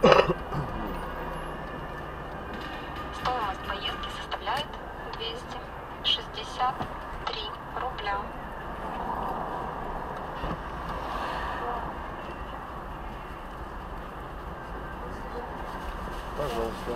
Стоимость поездки составляет 263 рубля. Пожалуйста.